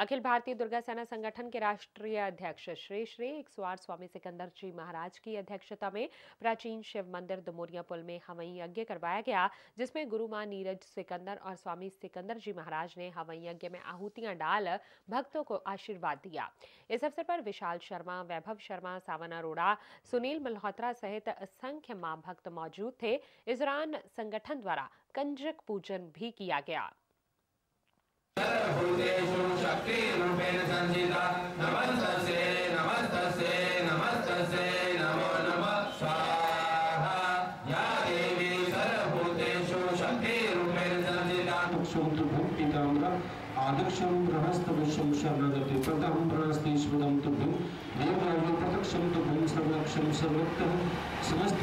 अखिल भारतीय दुर्गा सेना संगठन के राष्ट्रीय अध्यक्ष श्री श्री एक स्वामी सिकंदर जी महाराज की अध्यक्षता में प्राचीन शिव मंदिर दमोरिया पुल में हवई यज्ञ करवाया गया, जिसमें गुरु माँ नीरज सिकंदर और स्वामी सिकंदर जी महाराज ने हवई यज्ञ में आहूतियाँ डाल भक्तों को आशीर्वाद दिया। इस अवसर पर विशाल शर्मा, वैभव शर्मा, सावन अरोड़ा, सुनील मल्होत्रा सहित असंख्य माँ भक्त मौजूद थे। इस दौरान संगठन द्वारा कंजक पूजन भी किया गया। सर्वभूतेषु शक्तिरूपेण संस्थिता नमस्तस्यै नमस्तस्यै नमस्तस्यै नमो नमः। स्वाहा। या देवी सर्वभूतेषु शक्तिरूपेण संस्थिता क्षमतु भक्तिकाम्र आदर्शं गृहस्थविश्वं शरणगति प्रदं प्रणस्तीश्वरं तुभ्यं देवराज्य प्रत्यक्षं तुभ्यं सर्वक्षं सर्वतः समस्त